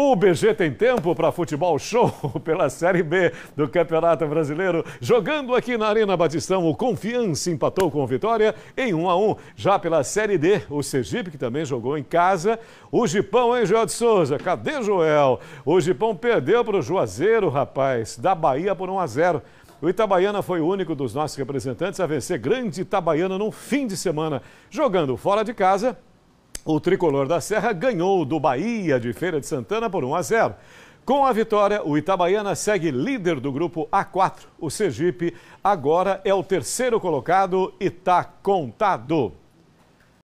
O BG tem tempo para futebol show pela Série B do Campeonato Brasileiro. Jogando aqui na Arena Batistão, o Confiança empatou com o Vitória em 1 a 1. Já pela Série D, o Sergipe, que também jogou em casa. O Gipão, hein, Joel de Souza? Cadê Joel? O Gipão perdeu para o Juazeiro, rapaz, da Bahia por 1 a 0. O Itabaiana foi o único dos nossos representantes a vencer grande Itabaiana no fim de semana. Jogando fora de casa, o tricolor da Serra ganhou do Bahia de Feira de Santana por 1 a 0. Com a vitória, o Itabaiana segue líder do grupo A4. O Sergipe agora é o terceiro colocado e está contado.